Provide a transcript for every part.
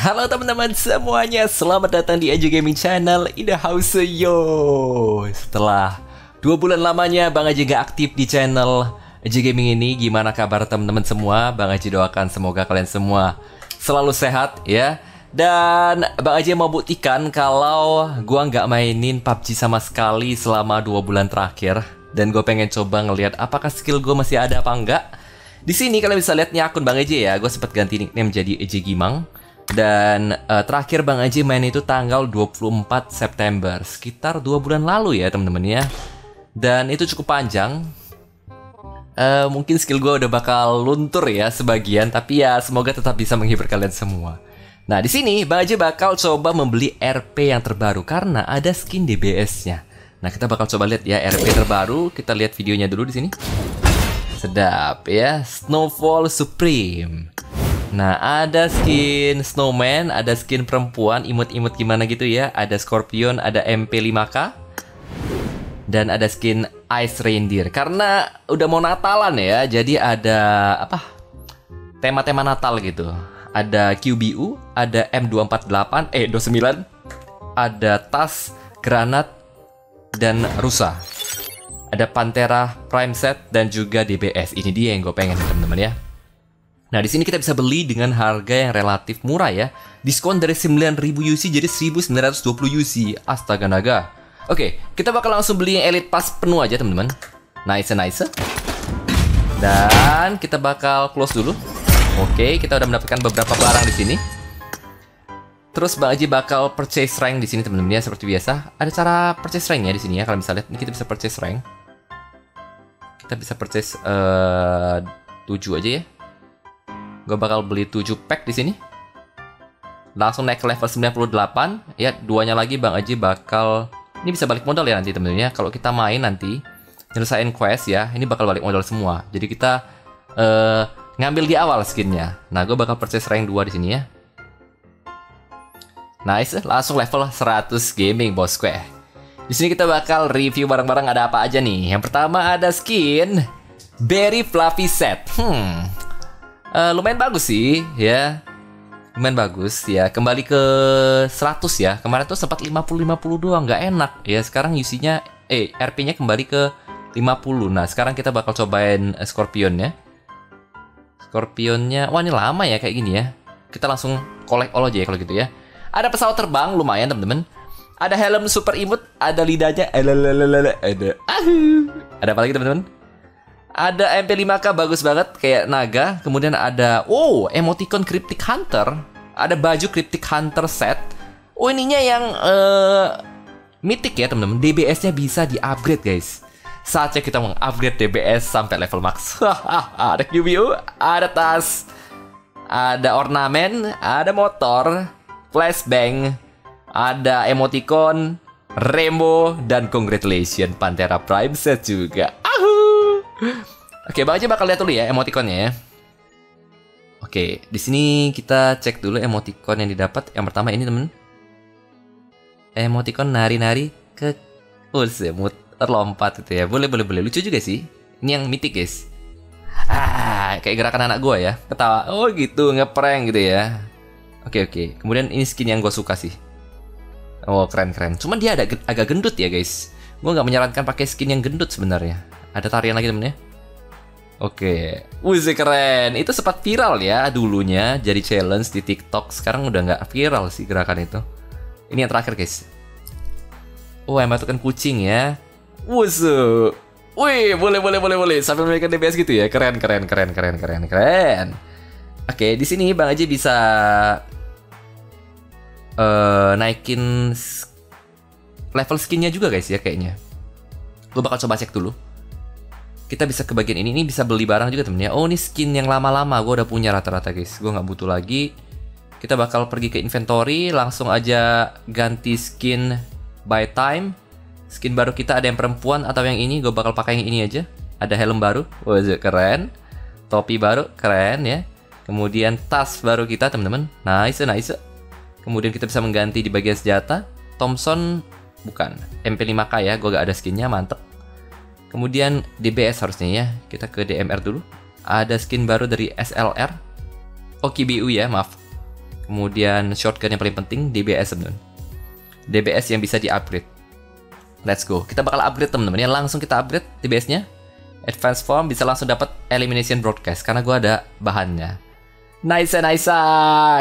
Halo teman-teman semuanya, selamat datang di Ejo Gaming Channel in the house yo. Setelah dua bulan lamanya Bang Aji gak aktif di channel Ejo Gaming ini, gimana kabar teman-teman semua? Bang Aji doakan semoga kalian semua selalu sehat ya. Dan Bang Aji mau buktikan kalau gua nggak mainin PUBG sama sekali selama dua bulan terakhir. Dan gue pengen coba ngelihat apakah skill gue masih ada apa enggak. Di sini kalian bisa lihat nih akun Bang Eje ya. Gue sempat ganti nickname jadi Eje Gimang. Dan uh, terakhir Bang Aji main itu tanggal 24 September, sekitar dua bulan lalu ya teman-teman ya. Dan itu cukup panjang. Uh, mungkin skill gue udah bakal luntur ya sebagian, tapi ya semoga tetap bisa menghibur kalian semua. Nah di sini Bang Aji bakal coba membeli RP yang terbaru karena ada skin DBS-nya. Nah kita bakal coba lihat ya RP terbaru. Kita lihat videonya dulu di sini. Sedap ya, Snowfall Supreme. Nah, ada skin snowman, ada skin perempuan, imut-imut gimana gitu ya. Ada scorpion, ada MP5K. Dan ada skin ice reindeer. Karena udah mau Natalan ya, jadi ada apa? Tema-tema Natal gitu. Ada QBU, ada M248, eh 29, ada tas, granat, dan rusa. Ada Pantera Prime Set dan juga DBS. Ini dia yang gue pengen teman-teman ya. Nah, di sini kita bisa beli dengan harga yang relatif murah ya. Diskon dari 9000 UC jadi 1920 UC. Astaga naga. Oke, kita bakal langsung beli yang Elite Pass penuh aja, teman-teman. Nice, nice. Dan kita bakal close dulu. Oke, kita udah mendapatkan beberapa barang di sini. Terus Bang Aji bakal purchase rank di sini teman-teman ya seperti biasa. Ada cara purchase rank ya di sini ya. Kalau misalnya ini kita bisa purchase rank. Kita bisa purchase uh, 7 aja ya. Gue bakal beli 7 pack di sini. Langsung naik ke level 98. Ya, duanya lagi Bang Aji bakal ini bisa balik modal ya nanti teman-teman ya. Kalau kita main nanti nyelesain quest ya, ini bakal balik modal semua. Jadi kita uh, ngambil di awal skinnya. Nah, gue bakal purchase rank 2 di sini ya. Nice, langsung level 100 gaming bosku ya. Di sini kita bakal review barang-barang ada apa aja nih. Yang pertama ada skin Berry Fluffy Set. Hmm, Uh, lumayan bagus sih, ya. Lumayan bagus ya. Kembali ke 100 ya. Kemarin tuh sempat 50-50 doang, nggak enak. Ya, sekarang UC-nya eh RP-nya kembali ke 50. Nah, sekarang kita bakal cobain uh, Scorpion ya. Scorpionnya, wah ini lama ya kayak gini ya. Kita langsung collect all aja ya kalau gitu ya. Ada pesawat terbang lumayan teman-teman. Ada helm super imut, ada lidahnya, ada ada Ada apa lagi teman-teman? Ada MP5K bagus banget kayak naga. Kemudian ada oh, emoticon Cryptic Hunter. Ada baju Cryptic Hunter set. Oh, ininya yang uh, mythic ya, teman-teman. DBS-nya bisa di-upgrade, guys. Saatnya kita mengupgrade DBS sampai level max. ada QBU, ada tas, ada ornamen, ada motor, flashbang, ada emoticon, Rainbow, dan congratulations Pantera Prime set juga. Oke, Bang aja bakal lihat dulu ya emoticonnya ya. Oke, di sini kita cek dulu emoticon yang didapat. Yang pertama ini temen. Emoticon nari-nari ke oh, muter lompat itu ya. Boleh, boleh, boleh. Lucu juga sih. Ini yang mythic guys. Ah, kayak gerakan anak gue ya. Ketawa. Oh gitu, ngeprank gitu ya. Oke, oke. Kemudian ini skin yang gue suka sih. Oh, keren-keren. Cuman dia ada agak gendut ya guys. Gue nggak menyarankan pakai skin yang gendut sebenarnya. Ada tarian lagi temennya. Oke, wih keren. Itu sempat viral ya dulunya jadi challenge di TikTok. Sekarang udah nggak viral sih gerakan itu. Ini yang terakhir guys. Oh, yang kan kucing ya. Wusu. Wih, boleh boleh boleh boleh. Sampai mereka DBS gitu ya. Keren keren keren keren keren keren. Oke, di sini Bang Aji bisa uh, naikin level skinnya juga guys ya kayaknya. Gue bakal coba cek dulu kita bisa ke bagian ini ini bisa beli barang juga temennya. Oh ini skin yang lama-lama gue udah punya rata-rata guys. Gue nggak butuh lagi. Kita bakal pergi ke inventory langsung aja ganti skin by time. Skin baru kita ada yang perempuan atau yang ini gue bakal pakai yang ini aja. Ada helm baru wah keren. Topi baru keren ya. Kemudian tas baru kita teman-teman nice nice. Kemudian kita bisa mengganti di bagian senjata. Thompson bukan. MP5K ya. Gue gak ada skinnya mantep Kemudian DBS harusnya ya. Kita ke DMR dulu. Ada skin baru dari SLR. Oh, KBU ya, maaf. Kemudian shotgun yang paling penting DBS teman-teman. DBS yang bisa di-upgrade. Let's go. Kita bakal upgrade teman-teman ya. Langsung kita upgrade DBS-nya. Advanced form bisa langsung dapat elimination broadcast karena gua ada bahannya. Nice, nice.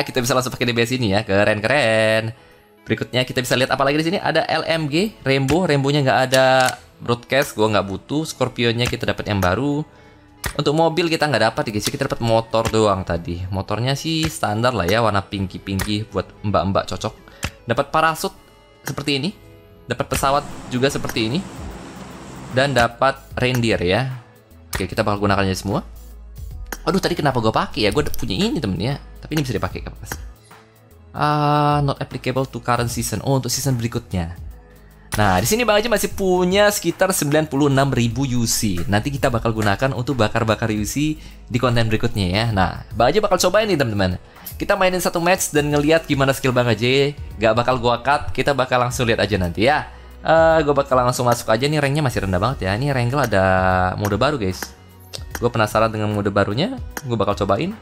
Kita bisa langsung pakai DBS ini ya. Keren, keren. Berikutnya kita bisa lihat apa lagi di sini? Ada LMG, Rainbow. Rainbow-nya nggak ada broadcast, gua nggak butuh. Scorpio-nya kita dapat yang baru. Untuk mobil kita nggak dapat guys, kita dapat motor doang tadi. Motornya sih standar lah ya, warna pinky-pinky buat mbak-mbak cocok. Dapat parasut seperti ini. Dapat pesawat juga seperti ini. Dan dapat reindeer ya. Oke, kita bakal gunakannya semua. Aduh, tadi kenapa gue pakai ya? Gue punya ini temen ya. Tapi ini bisa dipakai apa sih? Ah, not applicable to current season. Oh, untuk season berikutnya. Nah, di sini Bang Aji masih punya sekitar 96.000 UC. Nanti kita bakal gunakan untuk bakar-bakar UC di konten berikutnya ya. Nah, Bang Aji bakal cobain nih teman-teman. Kita mainin satu match dan ngeliat gimana skill Bang Aji. Gak bakal gua cut, kita bakal langsung lihat aja nanti ya. Uh, gue bakal langsung masuk aja nih ranknya masih rendah banget ya. Ini Wrangler ada mode baru guys. Gue penasaran dengan mode barunya. Gue bakal cobain.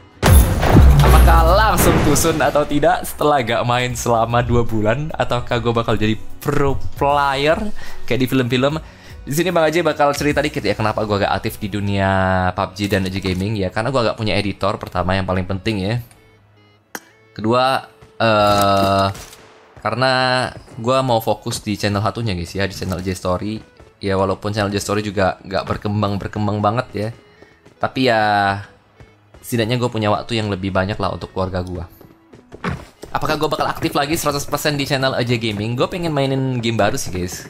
Apakah langsung tusun atau tidak setelah gak main selama dua bulan? Ataukah gue bakal jadi pro player kayak di film-film? Di sini Bang Aji bakal cerita dikit ya kenapa gue gak aktif di dunia PUBG dan Aji Gaming ya. Karena gue gak punya editor pertama yang paling penting ya. Kedua, uh, karena gue mau fokus di channel satunya guys ya di channel J Story. Ya walaupun channel J Story juga gak berkembang berkembang banget ya. Tapi ya setidaknya gue punya waktu yang lebih banyak lah untuk keluarga gue. Apakah gue bakal aktif lagi 100% di channel aja gaming? Gue pengen mainin game baru sih guys.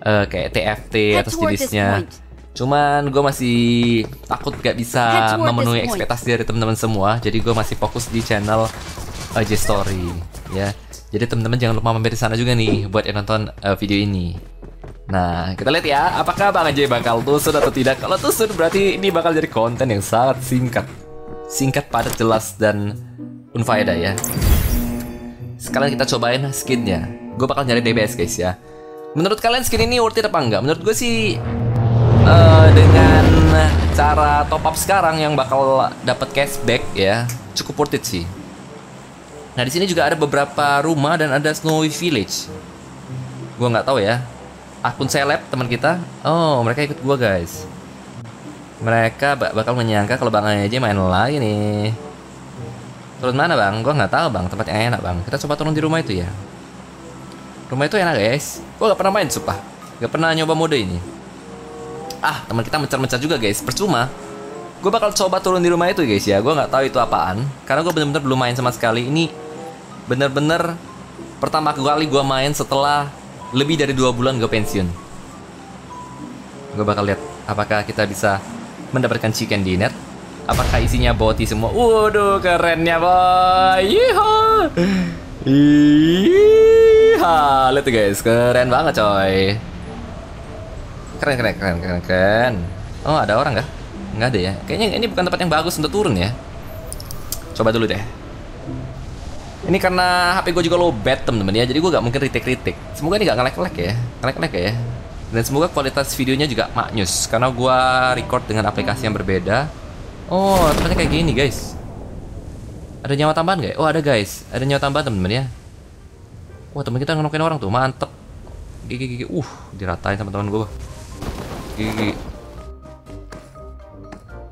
Uh, kayak TFT atau sejenisnya. Cuman gue masih takut gak bisa memenuhi ekspektasi dari teman-teman semua. Jadi gue masih fokus di channel aja story ya. Jadi teman-teman jangan lupa mampir di sana juga nih buat yang nonton uh, video ini. Nah, kita lihat ya, apakah Bang Ajay bakal tusun atau tidak? Kalau tusun berarti ini bakal jadi konten yang sangat singkat singkat, padat, jelas, dan unfaedah ya. Sekarang kita cobain skinnya. Gue bakal nyari DBS guys ya. Menurut kalian skin ini worth it apa enggak? Menurut gue sih uh, dengan cara top up sekarang yang bakal dapat cashback ya cukup worth it sih. Nah di sini juga ada beberapa rumah dan ada snowy village. Gue nggak tahu ya. Akun seleb teman kita. Oh mereka ikut gue guys mereka bakal menyangka kalau Bang aja main lagi nih. Turun mana bang? Gua nggak tahu bang. Tempat yang enak bang. Kita coba turun di rumah itu ya. Rumah itu enak guys. Gua gak pernah main sumpah. Gak pernah nyoba mode ini. Ah teman kita mencar-mencar juga guys. Percuma. Gue bakal coba turun di rumah itu guys ya. Gue nggak tahu itu apaan. Karena gue bener-bener belum main sama sekali. Ini bener-bener pertama kali gue main setelah lebih dari dua bulan gue pensiun. Gue bakal lihat apakah kita bisa mendapatkan chicken dinner. Apakah isinya boti semua? Waduh, kerennya boy. Yeehaw. Iya, lihat guys, keren banget coy. Keren, keren, keren, keren, keren. Oh, ada orang nggak? Nggak ada ya. Kayaknya ini bukan tempat yang bagus untuk turun ya. Coba dulu deh. Ini karena HP gue juga low bat temen-temen ya, jadi gue gak mungkin retake-retake. Semoga ini gak ngelek-ngelek ya, ngelek-ngelek ya. Dan semoga kualitas videonya juga maknyus karena gua record dengan aplikasi yang berbeda. Oh, ternyata kayak gini, guys. Ada nyawa tambahan gak? Oh, ada guys. Ada nyawa tambahan, teman-teman ya. Wah, teman kita ngenokin orang tuh. Mantep. Gigi gigi. Uh, diratain sama teman gua. Gigi gigi.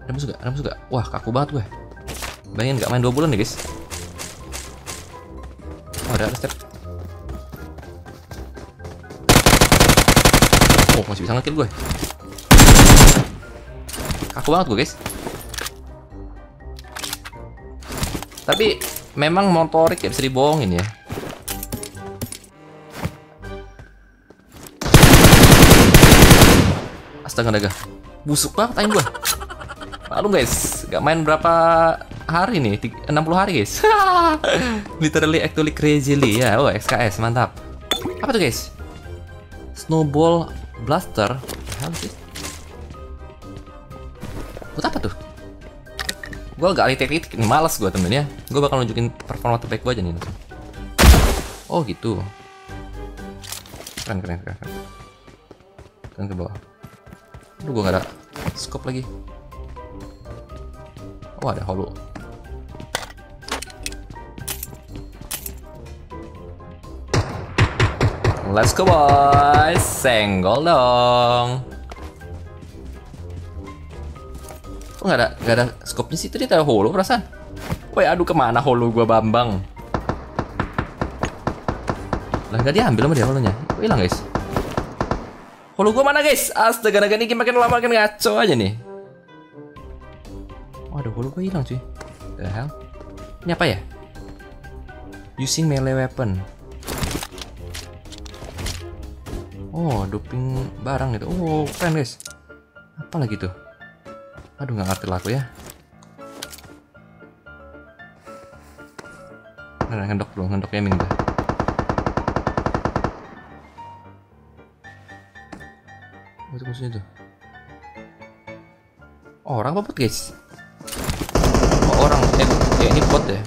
Ada musuh gak? Ada musuh gak? Wah, kaku banget gue. Bayangin gak main dua bulan nih, guys. Oh, ada, ada step. Masih bisa ngekill gue. Kaku banget gue guys. Tapi memang motorik ya bisa dibohongin ya. Astaga naga. Busuk banget aing gue Malu guys. Gak main berapa hari nih? 60 hari guys. Literally actually crazily ya Oh XKS mantap. Apa tuh guys? Snowball Blaster? Hell sih? Buat apa tuh? Gue agak litik-litik, ini males gue temennya. Gue bakal nunjukin performa terbaik gue aja nih. Oh gitu. Keren keren keren keren. Keren ke bawah. Aduh gue gak ada scope lagi. Oh ada holo Let's go boys. Senggol dong. Kok nggak ada nggak ada scope sih tadi ada holo perasaan. Woi aduh ke mana holo gua Bambang? Lah nggak diambil sama dia holonya. Kok hilang guys? Holo gua mana guys? Astaga naga ini makin lama makin ngaco aja nih. Waduh holo gua hilang cuy. The hell? Ini apa ya? Using melee weapon. Oh, doping barang itu. Oh, keren guys. Apa lagi tuh? Aduh, nggak ngerti laku ya. Nah, ngendok dulu, ngendok gaming tuh. Itu musuhnya tuh. Orang apa bot guys? Oh, orang. Eh, ya ini bot ya.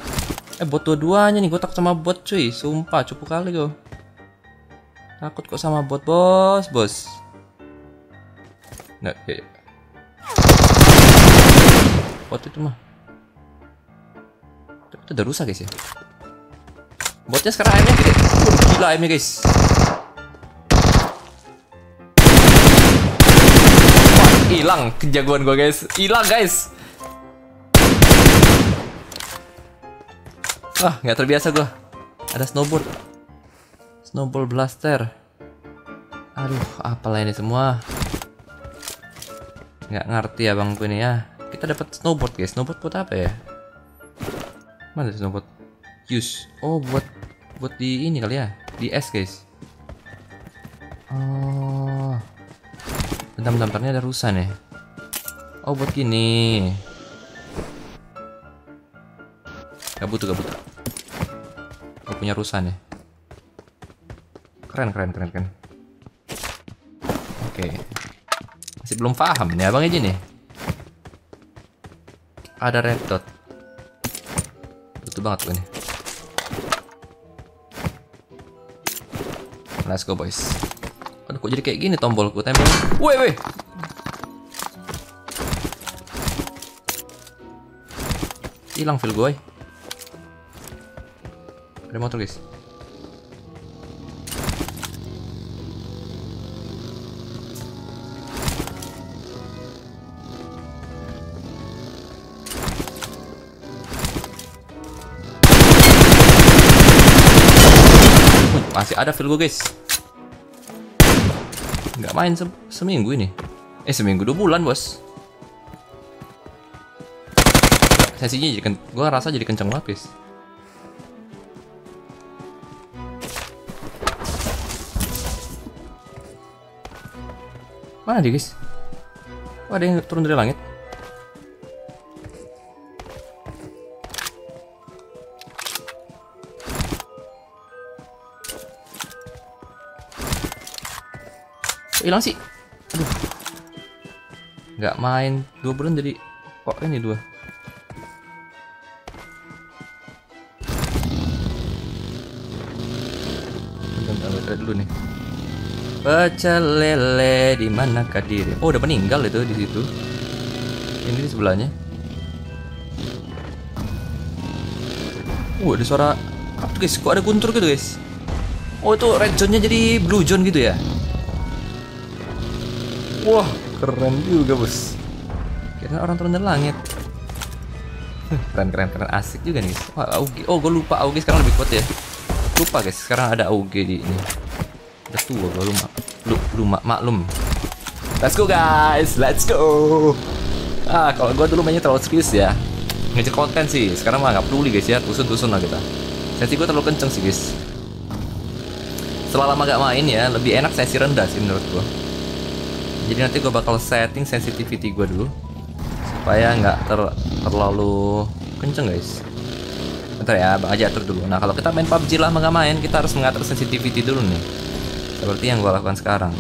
Eh, bot dua-duanya nih. Gue takut sama bot cuy. Sumpah, cukup kali gue. Takut kok sama bot, bos, bos. Nggak, ya, ya. Bot itu mah. Tapi itu udah rusak guys ya. Botnya sekarang aimnya gede. Gila aimnya guys. Hilang kejagoan gue guys. Hilang guys. Wah, nggak terbiasa gue. Ada snowboard. Snowball Blaster. Aduh, apalah ini semua. Nggak ngerti ya bangku ini ya. Kita dapat snowboard guys. Snowboard buat apa ya? Mana snowboard? Use. Oh, buat buat di ini kali ya. Di es guys. Oh. Bentar-bentar, ini ada rusa nih. Oh, buat gini. Gak butuh, gak butuh. Gak punya rusa nih keren keren keren keren. Oke. Masih belum paham nih abang aja nih. Ada red dot. Butuh banget tuh ini let's go boys. Aduh kok jadi kayak gini tombolku tembel woi woi. Hilang feel gue ada motor guys Masih ada feel gue guys. Nggak main se seminggu ini. Eh seminggu dua bulan bos. Sesinya jadi gue rasa jadi kenceng guys. Mana dia guys? Oh, ada yang turun dari langit. Hilang sih aduh nggak main dua bulan jadi kok ini dua dulu nih Pecel lele di mana diri? Oh udah meninggal itu di situ. Ini di sebelahnya. Oh ada suara guys? Kok ada guntur gitu guys? Oh itu red zone-nya jadi blue zone gitu ya? Wah, keren juga, Bos. Kira orang turun dari langit. keren, keren, keren. Asik juga nih. Wah, Auge. Oh, gue lupa Auge sekarang lebih kuat ya. Lupa, guys. Sekarang ada Auge di ini. Udah tua gue lupa. Lu, lu mak maklum. Let's go, guys. Let's go. Ah, kalau gue dulu mainnya terlalu serius ya. Ngejar konten sih. Sekarang mah nggak peduli, guys ya. Tusun-tusun lah kita. Sesi gue terlalu kenceng sih, guys. Setelah lama gak main ya, lebih enak sesi rendah sih menurut gue jadi nanti gue bakal setting sensitivity gue dulu supaya nggak ter terlalu kenceng guys. Bentar ya bang aja atur dulu. Nah kalau kita main PUBG lama gak main kita harus mengatur sensitivity dulu nih. Seperti yang gue lakukan sekarang.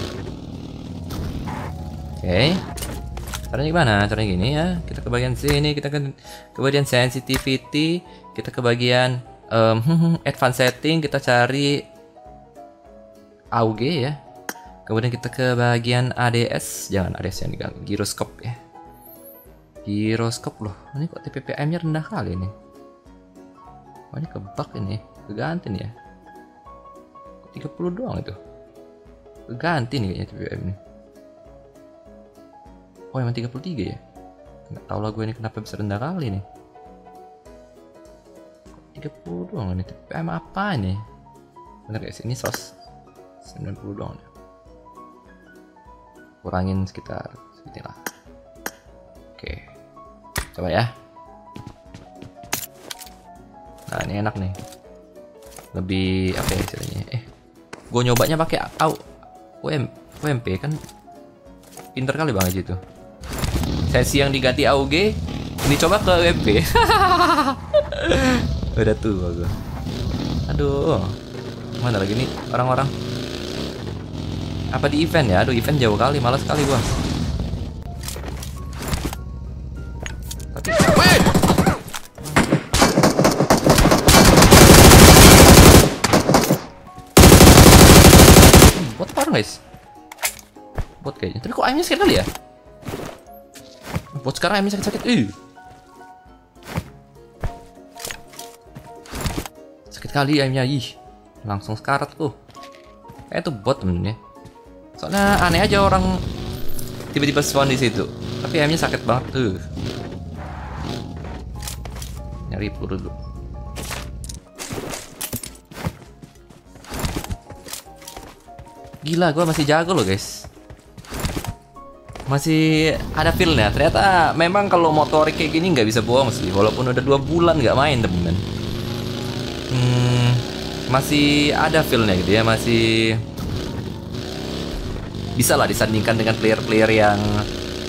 Oke. Okay. caranya gimana? Caranya gini ya. Kita ke bagian sini kita ke, ke bagian sensitivity kita ke bagian um, advanced setting kita cari AUG ya Kemudian kita ke bagian ADS, jangan ADS yang diganggu, giroskop ya. Giroskop loh, ini kok TPPM-nya rendah kali ini. Oh ini kebak ini, keganti nih ya. 30 doang itu. Ganti nih kayaknya TBM ini. Oh emang 33 ya? Nggak tau lah gue ini kenapa bisa rendah kali nih. 30 doang nih TBM apa ini? Bener guys, ini sos 90 doang nih. Kurangin sekitar segini lah. Oke. Coba ya. Nah, ini enak nih. Lebih apa ya istilahnya? Eh, gue nyobanya pakai au UM, UMP kan pinter kali banget itu. Sesi yang diganti AUG, ini coba ke UMP. Udah tuh gue. Aduh, mana lagi nih orang-orang? Apa di event ya? Aduh, event jauh kali, malas kali gua. Tapi, Weh! Hmm, parah guys. Bot kayaknya. Tapi kok aimnya sakit kali ya? Bot sekarang aimnya sakit-sakit. Ih. Sakit kali aimnya. Ih. Langsung sekarat tuh. Kayak itu bot temennya. Soalnya aneh aja orang tiba-tiba spawn di situ. Tapi aimnya sakit banget tuh. Nyari peluru dulu. Gila, gue masih jago loh guys. Masih ada feelnya. Ternyata memang kalau motorik kayak gini nggak bisa bohong sih. Walaupun udah dua bulan nggak main temen. Hmm, masih ada feelnya gitu ya. Masih bisa lah disandingkan dengan player-player yang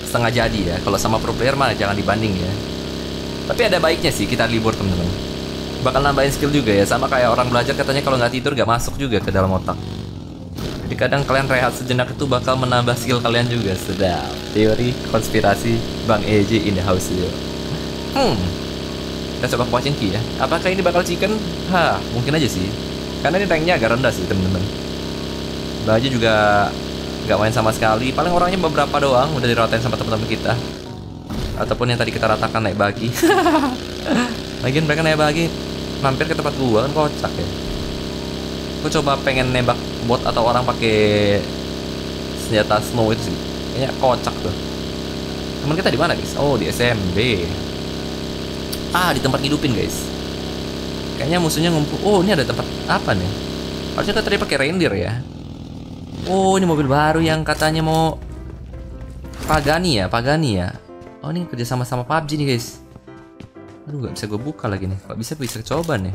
setengah jadi ya. Kalau sama pro player mah jangan dibanding ya. Tapi ada baiknya sih kita libur teman-teman. Bakal nambahin skill juga ya. Sama kayak orang belajar katanya kalau nggak tidur nggak masuk juga ke dalam otak. Jadi kadang kalian rehat sejenak itu bakal menambah skill kalian juga. Sedap. Teori konspirasi Bang EJ in the house yo. Hmm. Kita coba kuasin Ki ya. Apakah ini bakal chicken? Hah, mungkin aja sih. Karena ini ranknya agak rendah sih teman-teman. Baju juga nggak main sama sekali. Paling orangnya beberapa doang udah diratain sama teman-teman kita. Ataupun yang tadi kita ratakan naik bagi. Lagian mereka naik bagi mampir ke tempat gua kan kocak ya. Gue coba pengen nembak bot atau orang pakai senjata snow itu sih. Kayaknya kocak tuh. Teman kita di mana guys? Oh di SMB. Ah di tempat ngidupin guys. Kayaknya musuhnya ngumpul. Oh ini ada tempat apa nih? Harusnya kita tadi pakai reindeer ya. Oh ini mobil baru yang katanya mau Pagani ya, Pagani ya. Oh ini kerja sama sama PUBG nih guys. Aduh nggak bisa gue buka lagi nih. Kok bisa bisa coba nih.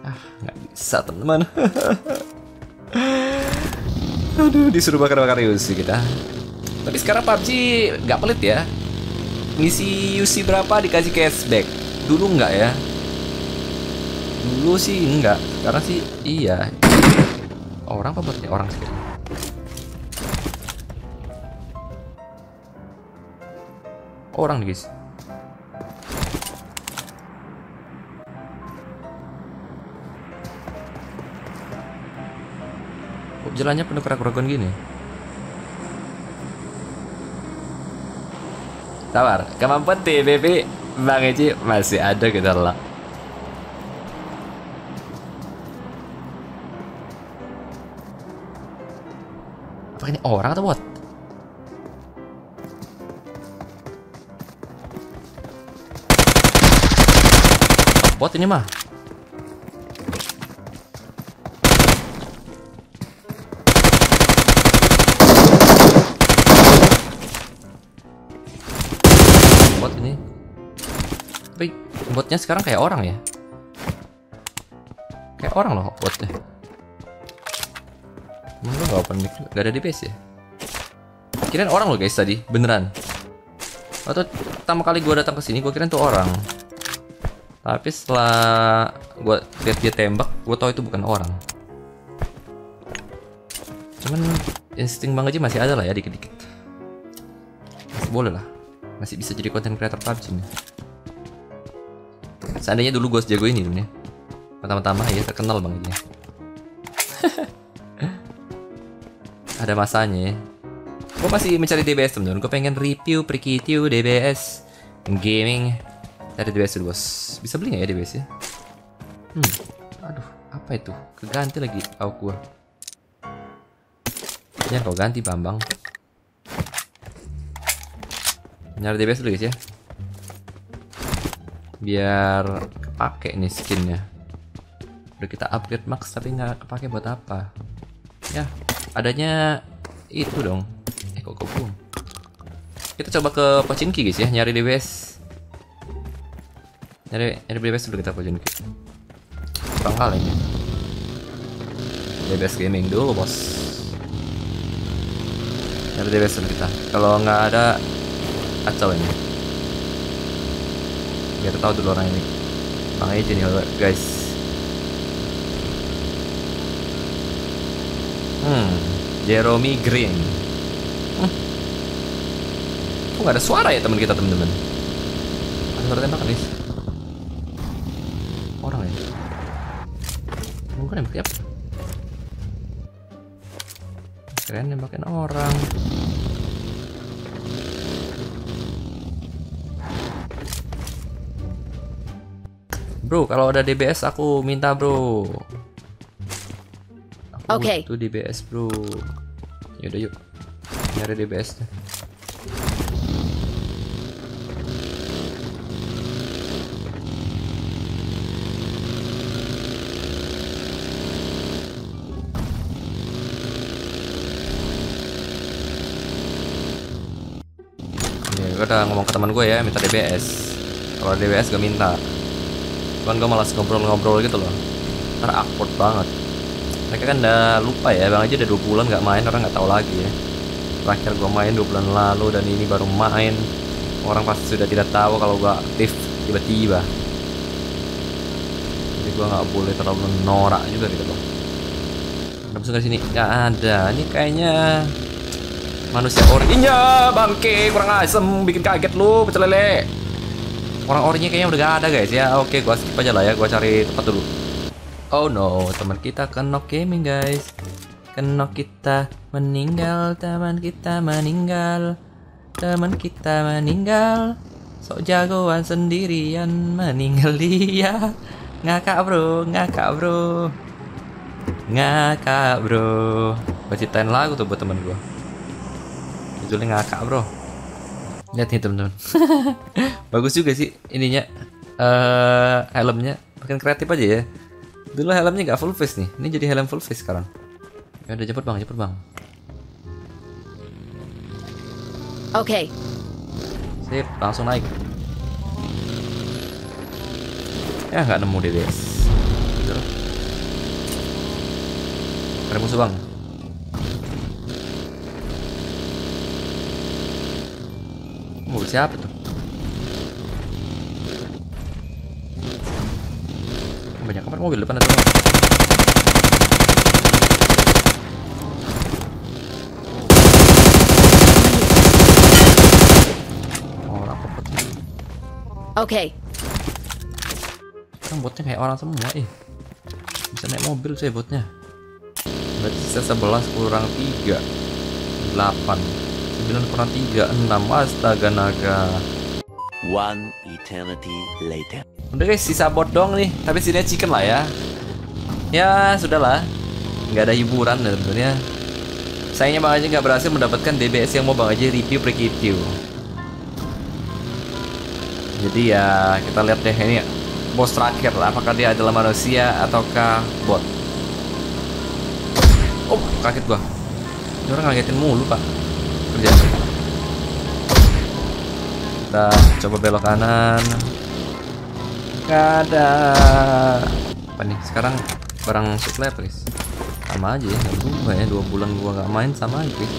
Ah nggak bisa teman-teman. Aduh disuruh bakar-bakar UC kita. Tapi sekarang PUBG nggak pelit ya. Ngisi UC berapa dikasih cashback. Dulu nggak ya. Dulu sih enggak. Sekarang sih iya. Orang apa botnya? Orang sih. Orang nih guys. Kok jalannya penuh kerak-kerakan gini? Sabar, kemampuan TBB Bang Eci masih ada kita lah. Apa ini orang atau bot? Bot ini mah. Bot ini. Tapi botnya sekarang kayak orang ya. Kayak orang loh botnya. Emang lu gak open mic? Gak ada base ya? Kirain orang loh guys tadi, beneran. Atau pertama kali gue datang ke sini, gue kirain tuh orang. Tapi setelah gue lihat dia tembak, gue tahu itu bukan orang. Cuman insting bang aja masih ada lah ya dikit-dikit. Masih boleh lah, masih bisa jadi konten creator PUBG nih. Seandainya dulu gue sejago ini dunia. Pertama-tama ya terkenal bang aja. ada masanya ya. Gue masih mencari DBS temen-temen. Gue pengen review Prikitiu DBS gaming dari DBS dulu bos. Bisa beli nggak ya DBS ya? Hmm. Aduh, apa itu? Keganti lagi awak gua. Ya kau ganti Bambang. Nyari DBS dulu guys ya. Biar kepake nih skinnya. Udah kita upgrade max tapi nggak kepake buat apa? Ya, adanya itu dong. Eh kok belum? Kita coba ke Pochinki guys ya, nyari DBS. Nyari nyari DBS dulu kita Pochinki. Kurang kali ini. DBS gaming dulu bos. Nyari DBS dulu kita. Kalau nggak ada kacau ini. Biar tahu dulu orang ini. Bang aja nih guys. Hmm, Jeremy Green. Hmm. Kok nggak ada suara ya teman kita teman-teman? Ada suara tembakan nih. Orang ya? Bukan nembak apa? Keren nembakin orang. Bro, kalau ada DBS aku minta, Bro. Oke. butuh DBS, Bro. Yaudah yuk. Nyari DBS udah ngomong ke teman gue ya minta DBS. Kalau DBS gak minta. Cuman gue malas ngobrol-ngobrol gitu loh. Ntar awkward banget. Mereka kan udah lupa ya, bang aja udah dua bulan nggak main, orang nggak tahu lagi ya. Terakhir gue main dua bulan lalu dan ini baru main. Orang pasti sudah tidak tahu kalau gue aktif tiba-tiba. Jadi gue nggak boleh terlalu norak juga gitu loh. Dari sini? Nggak ada. Ini kayaknya manusia orinya bangke kurang asem bikin kaget lu pecel lele. Orang orinya kayaknya udah gak ada guys. Ya oke gua skip aja lah ya. Gua cari tempat dulu. Oh no. Teman kita kenok gaming guys. Kenok kita meninggal. Teman kita meninggal. Teman kita meninggal. Sok jagoan sendirian meninggal dia. Ngakak bro. Ngakak bro. Ngakak bro. Gua ciptain lagu tuh buat temen gua judulnya ngakak bro. Lihat nih teman-teman. Bagus juga sih ininya. Eh helmnya. Makin kreatif aja ya. Dulu helmnya nggak full face nih. Ini jadi helm full face sekarang. Ya udah cepet bang. Cepet bang. Okay. sip langsung naik. Ya nggak nemu Gitu loh. ada musuh bang mobil siapa tuh? Banyak amat mobil depan ada orang. orang apa bot Okay. kan botnya kayak orang semua ih. Bisa naik mobil saya botnya berarti sisa 11 kurang 3 8 9 kurang 3 6 astaga naga One eternity later. Udah guys, sisa bot doang nih. Tapi sini chicken lah ya. Ya, sudahlah. Nggak ada hiburan sebenarnya. Sayangnya Bang Aji nggak berhasil mendapatkan DBS yang mau Bang Aji review pre-review. Jadi ya, kita lihat deh ini bos terakhir lah. Apakah dia adalah manusia ataukah bot? Oh, kaget gua. Ini orang ngagetin mulu, Pak. Kerja. Kita coba belok kanan. Gak ada. Apa nih? Sekarang barang supply please. Sama aja ya, nggak berubah ya. Dua bulan gua nggak main sama aja. guys.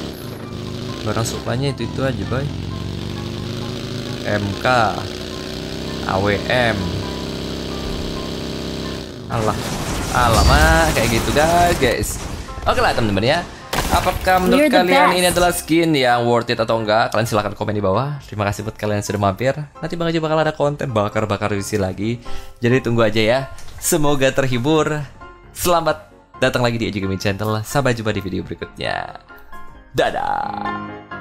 Barang supply-nya itu itu aja, boy. MK, AWM. Allah, alamak kayak gitu guys, guys. Oke lah teman-teman ya. Apakah menurut You're kalian best. ini adalah skin yang worth it atau enggak? Kalian silahkan komen di bawah. Terima kasih buat kalian yang sudah mampir. Nanti Bang Aja bakal ada konten bakar-bakar visi lagi. Jadi tunggu aja ya. Semoga terhibur. Selamat datang lagi di Eju Gaming Channel. Sampai jumpa di video berikutnya. Dadah.